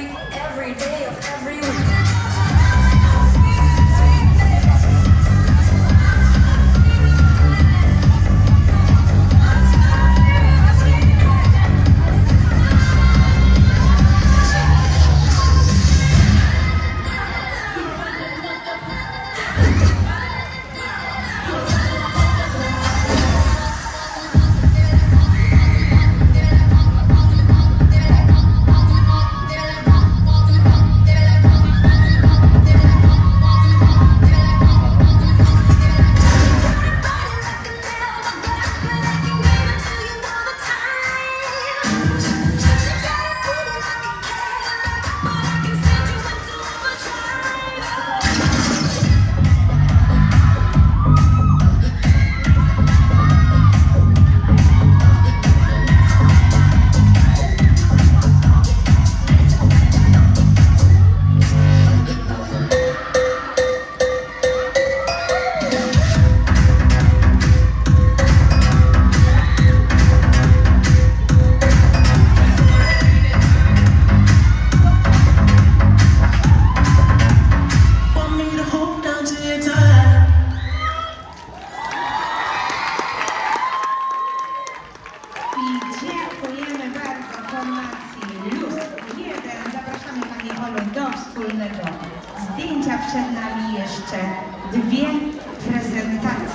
everything Dziękujemy bardzo formacji LUS 1. Zapraszamy Panie Olu do wspólnego zdjęcia. Przed nami jeszcze dwie prezentacje.